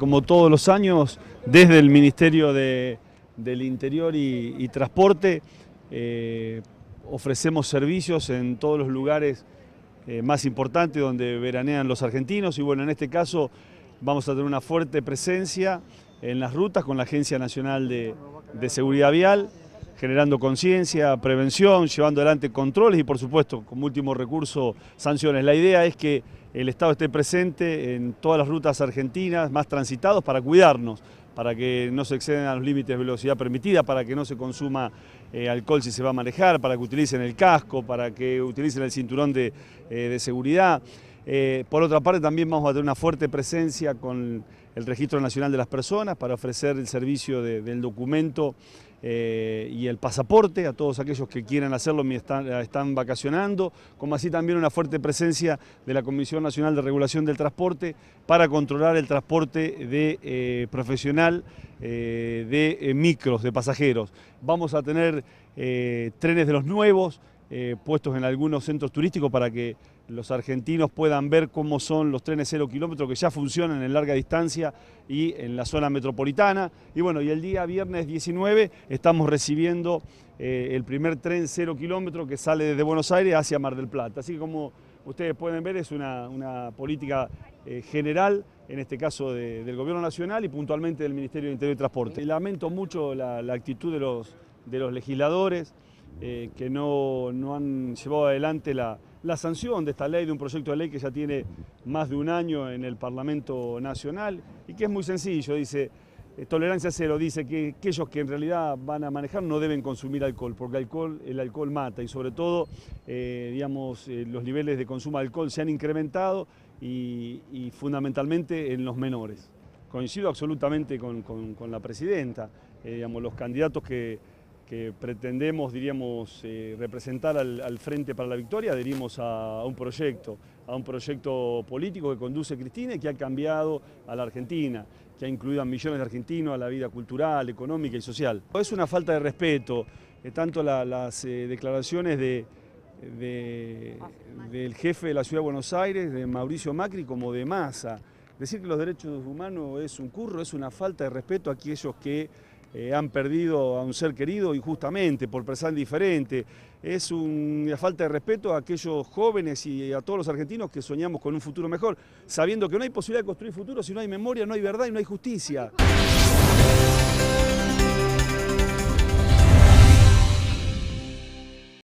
Como todos los años, desde el Ministerio de, del Interior y, Transporte, eh, ofrecemos servicios en todos los lugares eh, más importantes donde veranean los argentinos y bueno, en este caso vamos a tener una fuerte presencia en las rutas con la Agencia Nacional de, de Seguridad Vial, generando conciencia, prevención, llevando adelante controles y por supuesto, como último recurso, sanciones. La idea es que el Estado esté presente en todas las rutas argentinas más transitados para cuidarnos, para que no se excedan los límites de velocidad permitida, para que no se consuma eh, alcohol si se va a manejar, para que utilicen el casco, para que utilicen el cinturón de, eh, seguridad. Eh, por otra parte, también vamos a tener una fuerte presencia con el Registro Nacional de las Personas para ofrecer el servicio del documento eh, y el pasaporte a todos aquellos que quieran hacerlo mientras están, vacacionando, como así también una fuerte presencia de la Comisión Nacional de Regulación del Transporte para controlar el transporte de, eh, profesional eh, de micros, de pasajeros. Vamos a tener trenes de los nuevos, eh, puestos en algunos centros turísticos para que los argentinos puedan ver cómo son los trenes cero kilómetros que ya funcionan en larga distancia y en la zona metropolitana. Y bueno, y el día viernes 19 estamos recibiendo eh, el primer tren cero kilómetro que sale desde Buenos Aires hacia Mar del Plata. Así que como ustedes pueden ver es una, política eh, general, en este caso del Gobierno Nacional y puntualmente del Ministerio de Interior y Transporte. Lamento mucho la, actitud de los, de los legisladores. Eh, que no, han llevado adelante la, sanción de esta ley, de un proyecto de ley que ya tiene más de un año en el Parlamento Nacional y que es muy sencillo, dice, eh, tolerancia cero, dice que aquellos que en realidad van a manejar no deben consumir alcohol, porque alcohol, el alcohol mata y sobre todo, eh, digamos, los niveles de consumo de alcohol se han incrementado y, fundamentalmente en los menores. Coincido absolutamente con, la presidenta, digamos, los candidatos que que pretendemos, diríamos, eh, representar al, Frente para la Victoria, adherimos a, un proyecto, a un proyecto político que conduce Cristina y que ha cambiado a la Argentina, que ha incluido a millones de argentinos a la vida cultural, económica y social. Es una falta de respeto, eh, tanto las eh, declaraciones de, del jefe de la Ciudad de Buenos Aires, de Mauricio Macri, como de Massa. Decir que los derechos humanos es un curro, es una falta de respeto a aquellos que eh, han perdido a un ser querido injustamente por pensar diferente. Es una falta de respeto a aquellos jóvenes y a todos los argentinos que soñamos con un futuro mejor, sabiendo que no hay posibilidad de construir futuro si no hay memoria, no hay verdad y no hay justicia.